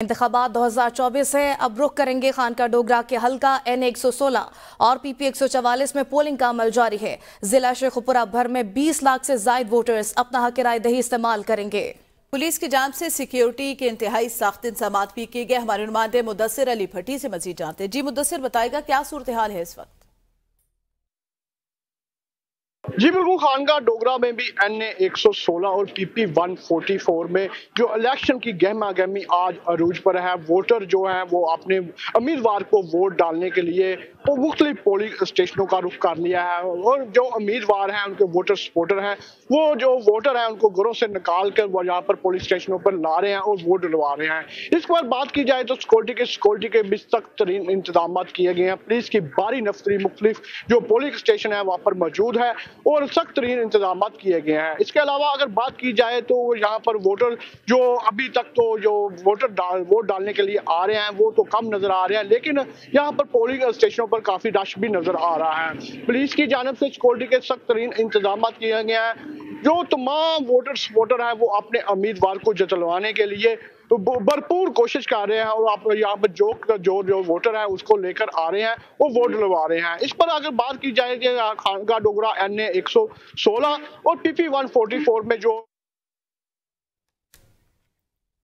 इंतबात 2024 है। अब रुख करेंगे खानका डोगरा के हल्का एन एक सौ सोलह और पीपी एक सौ चवालीस में पोलिंग का अमल जारी है। जिला शेखपुरा भर में 20 लाख से जायद वोटर्स अपना हक राय दही इस्तेमाल करेंगे। पुलिस की जाँच से सिक्योरिटी के इंतहाई सख्त इंतज़ाम भी किए गए। हमारे नुमाइंदे मुदसर अली भट्टी से मजीद जानते जी मुदसर बताएगा क्या सूरत हाल है इस वक्त? जी, बिल्कुल खानगा डोगरा में भी एन ए एक सौ सोलह और P P one forty four में जो इलेक्शन की गहमा गहमी आज अरूज पर है। वोटर जो है, वो अपने उम्मीदवार को वोट डालने के लिए वो मुख्तलिफ़ पोलिंग स्टेशनों का रुख कर लिया है और जो उम्मीदवार हैं, उनके वोटर सपोर्टर हैं, वो जो वोटर हैं, उनको घरों से निकाल कर वो यहाँ पर पोलिंग स्टेशनों पर ला रहे हैं और वोट डलवा रहे हैं। इसके बाद बात की जाए तो सिक्योरिटी के सिक्योरिटी के भी सख्त तरीन इंतज़ाम किए गए हैं। पुलिस की बारी नफतरी मुख्तलिफ़ जो पोलिंग स्टेशन है, वहाँ पर मौजूद है और सख्त तरीन इंतज़ाम किए गए हैं। इसके अलावा अगर बात की जाए तो यहाँ पर वोटर जो अभी तक तो जो वोटर डाल वोट डालने के लिए आ रहे हैं, वो तो कम नज़र आ रहे हैं, लेकिन यहाँ पर पोलिंग स्टेशनों पर काफ़ी रश भी नज़र आ रहा है। पुलिस की जानब से सिक्योरिटी के सख्त तरीन इंतज़ाम किए गए हैं। जो तमाम वोटर सपोर्टर हैं, वो अपने उम्मीदवार को जतलवाने के लिए तो भरपूर कोशिश कर रहे हैं और आप यहाँ पर जो जो जो वोटर है, उसको लेकर आ रहे हैं, वो वोट डलवा रहे हैं। इस पर अगर बात की जाए कि खानका डोगरा एन ए एक सौ सोलह और P P one forty four में जो